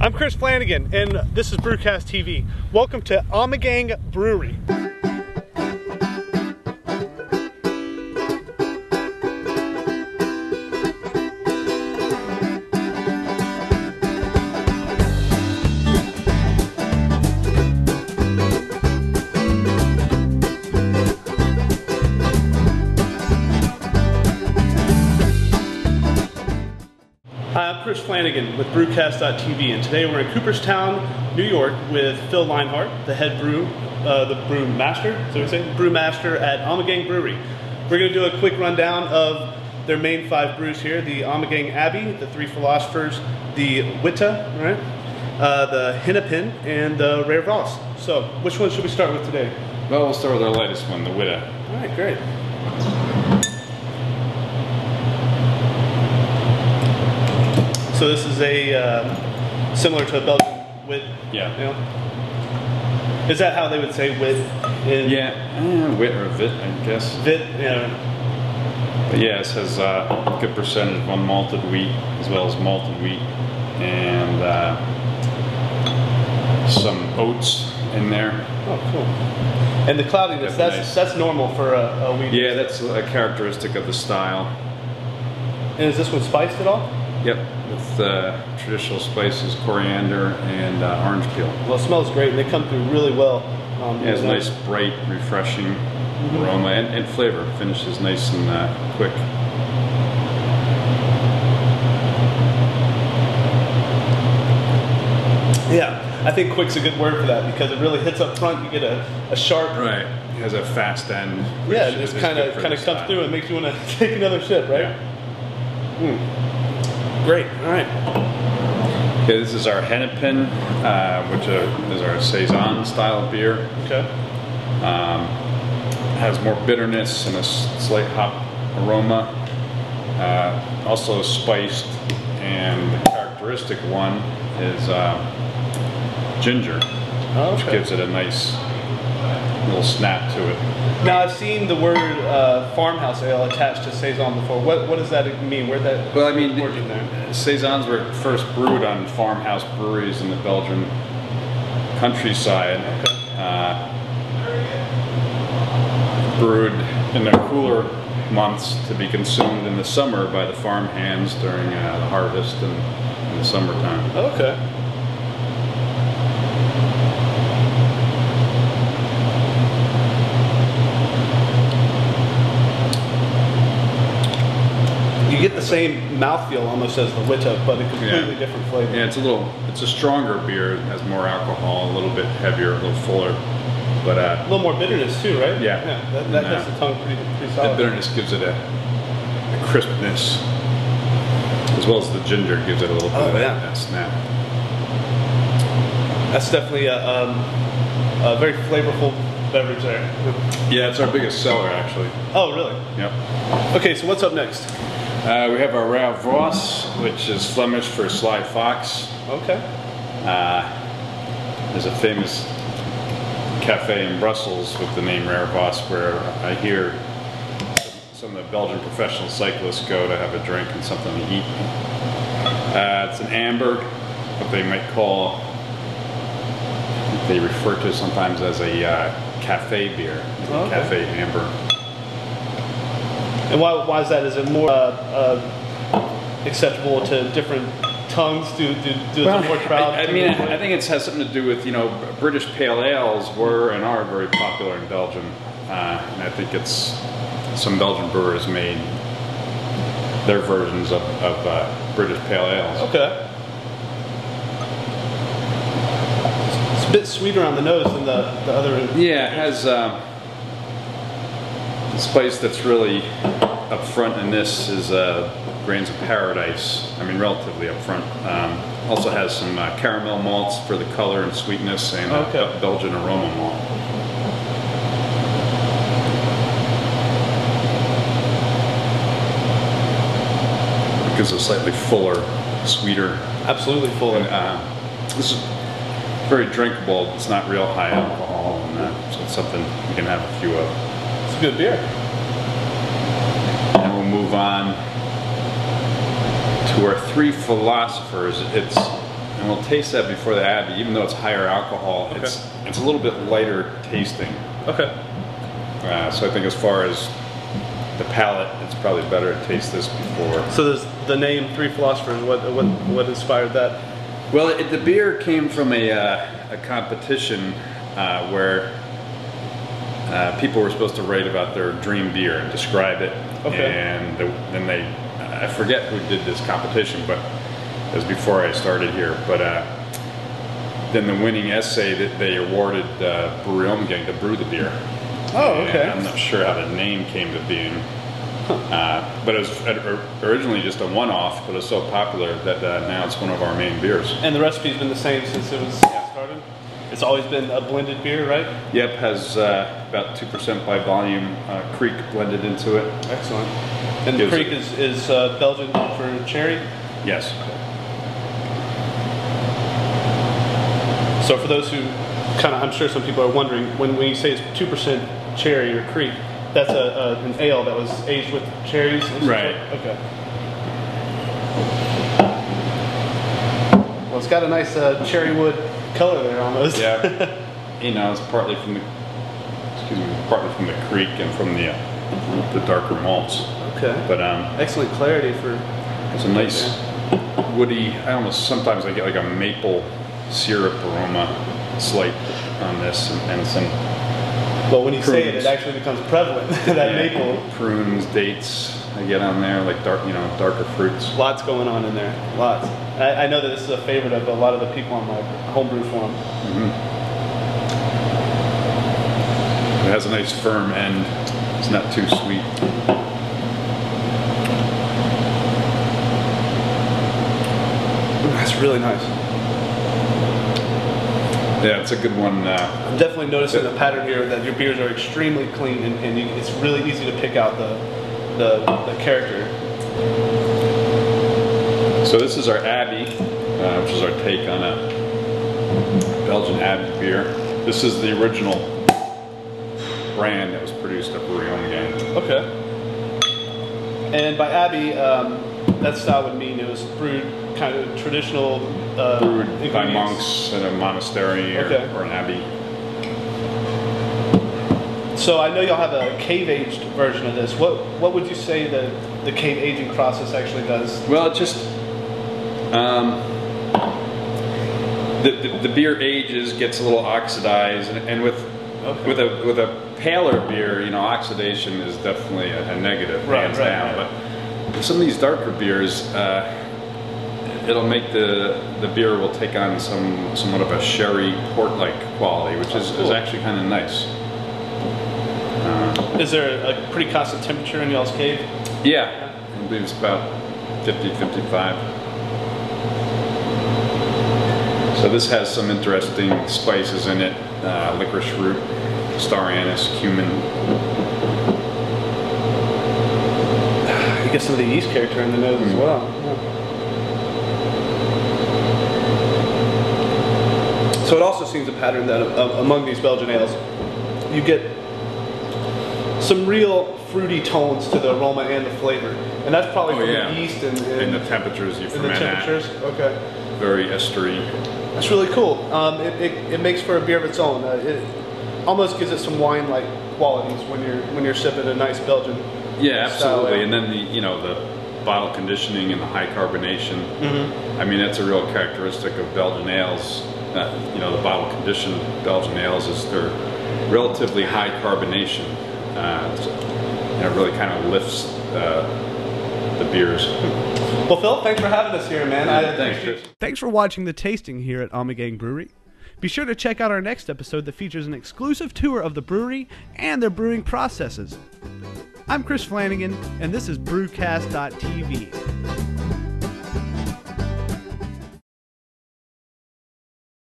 I'm Chris Flanagan, and this is Brewcast TV. Welcome to Ommegang Brewery. Chris Flanagan with Brewcast.tv, and today we're in Cooperstown, New York, with Phil Leinhart, the head brew, uh, the brew master, so we say, brew master at Ommegang Brewery. We're going to do a quick rundown of their main five brews here: the Ommegang Abbey, the Three Philosophers, the Witte, right, uh, the Hennepin, and the Rare Vos. So, which one should we start with today? Well, we'll start with our latest one, the Witte. All right, great. So this is a um, similar to a Belgian wit. Yeah. You know? Is that how they would say wit in Yeah, eh, wit or vit, I guess. Vit, yeah. But yeah, it says uh, a good percentage of unmalted wheat as well as malted wheat, and uh, some oats in there. Oh, cool. And the cloudiness, that's Nice. that's normal for a, a wheat. Yeah, that's a characteristic of the style. And is this one spiced at all? Yep, with uh, traditional spices, coriander, and uh, orange peel. Well, it smells great, and they come through really well. Um, It has a nice, bright, refreshing aroma and, and flavor. Finishes nice and uh, quick. Yeah, I think quick's a good word for that because it really hits up front. You get a, a sharp. Right. It has a fast end. Yeah, it just kind of kind of comes style. through and makes you want to take another sip, right? Yeah. Great. All right. Okay, this is our Hennepin, uh, which uh, is our saison style beer. Okay. Has more bitterness and a slight hop aroma. Uh, also spiced, and the characteristic one is uh, ginger, Oh, which gives it a nice little snap to it. Now I've seen the word uh, farmhouse ale attached to saison before. What what does that mean? Where that? Well, I mean, origin saisons were first brewed on farmhouse breweries in the Belgian countryside. Uh, brewed in the cooler months to be consumed in the summer by the farm hands during uh, the harvest and in the summertime. Okay. Same mouthfeel almost as the Witte, but a completely Yeah. different flavor. Yeah, it's a little, it's a stronger beer. It has more alcohol, a little bit heavier, a little fuller. But A uh, little more bitterness too, right? Yeah. Yeah. That, that hits Yeah. the tongue pretty, pretty the solid. bitterness gives it a, a crispness, as well as the ginger gives it a little bit Oh, of yeah. that snap. That's definitely a, um, a very flavorful beverage there. Yeah, it's our biggest seller actually. Oh, really? Yep. Okay, so what's up next? Uh, we have our Rare Vos, which is Flemish for sly fox. Okay. There's a famous cafe in Brussels with the name Rare Vos where I hear some of the Belgian professional cyclists go to have a drink and something to eat. Uh, it's an amber, what they might call, they refer to sometimes as a uh, cafe beer, okay. cafe amber. And why, why is that? Is it more uh, uh, acceptable to different tongues? Do, do, do Well, more crowd? I, I mean, I, I think it has something to do with you know British pale ales were and are very popular in Belgium, uh, and I think it's some Belgian brewers made their versions of, of uh, British pale ales. Okay. It's a bit sweeter on the nose than the, the other. Yeah, it has um, the spice that's really up front in this is uh, grains of paradise. I mean, relatively up front. Um, also has some uh, caramel malts for the color and sweetness, and Okay. Be- Belgian aroma malt. It gives a slightly fuller, sweeter Absolutely fuller. and uh, this is very drinkable. It's not real high alcohol, and uh, so it's something you can have a few of. It's a good beer. Move on to our three philosophers. It's and we'll taste that before the Abbey. Even though it's higher alcohol, Okay. it's it's a little bit lighter tasting. Okay. Uh, so I think as far as the palate, it's probably better to taste this before. So there's the name Three Philosophers. What what what inspired that? Well, it, the beer came from a, uh, a competition uh, where uh, people were supposed to write about their dream beer and describe it. Okay. And the, then they, I forget who did this competition, but it was before I started here. But uh, then the winning essay that they awarded uh, Brewery Ommegang to brew the beer. Oh, And okay. I'm not sure how the name came to being. Uh, but it was originally just a one-off, but it's so popular that uh, now it's one of our main beers. And the recipe's been the same since it was. It's always been a blended beer, right? Yep, has uh, about two percent by volume uh, Kriek blended into it. Excellent. And the Gives Kriek it- is is uh, Belgian for cherry. Yes. So for those who kind of, I'm sure some people are wondering when when you say it's two percent cherry or Kriek, that's a, a an ale that was aged with cherries. Right. Okay. Well, it's got a nice uh, cherry wood color there almost. Yeah. you know, it's partly from the excuse me, partly from the Kriek and from the uh, the darker malts. Okay. But um, Excellent clarity for. it's a nice woody. I almost sometimes I get like a maple syrup aroma slight on this, and, and some Well, when you say it, it actually becomes prevalent. that yeah, maple. prunes, dates. I get on there like dark, you know, darker fruits. Lots going on in there. Lots. I, I know that this is a favorite of a lot of the people on my homebrew forum. It has a nice firm end. It's not too sweet. That's really nice. Yeah, it's a good one. Uh, I'm definitely noticing a pattern here that your beers are extremely clean and, and you, it's really easy to pick out the, the, the character. So this is our Abbey, uh, which is our take on a Belgian Abbey beer. This is the original brand that was produced at Brewery Ommegang. Okay. And by Abbey, um, that style would mean it was brewed kind of traditional uh, Brewed by monks in a monastery or, Okay. or an abbey. So I know y'all have a cave aged version of this. What what would you say the the cave aging process actually does? Well, it just um, the, the the beer ages, gets a little oxidized, and, and with Okay. with a with a paler beer, you know, oxidation is definitely a, a negative, Right, hands right, down. right. But with some of these darker beers, uh, it'll make the the beer will take on some somewhat of a sherry port like quality, which is, Cool. is actually kind of nice. Is there a pretty constant temperature in y'all's cave? Yeah, I believe it's about 50, 55. So this has some interesting spices in it. Uh, licorice root, star anise, cumin. You get some of the yeast character in the nose as well. So it also seems a pattern that uh, among these Belgian ales, you get some real fruity tones to the aroma and the flavor, and that's probably Oh, from yeah. the yeast and, and, And the temperatures you ferment and the temperatures. Okay. Very estery. That's really cool. Um, it, it, it makes for a beer of its own. Uh, it almost gives it some wine-like qualities when you're when you're sipping a nice Belgian. Yeah, absolutely. And then the you know the bottle conditioning and the high carbonation. Mm-hmm. I mean that's a real characteristic of Belgian ales. Uh, you know the bottle conditioned Belgian ales is they're relatively high carbonation. Uh, so, you know, it really kind of lifts uh, the beers. Well, Phil, thanks for having us here, man. I Thanks, Chris. Thanks for watching the tasting here at Ommegang Brewery. Be sure to check out our next episode that features an exclusive tour of the brewery and their brewing processes. I'm Chris Flanagan, and this is Brewcast.tv.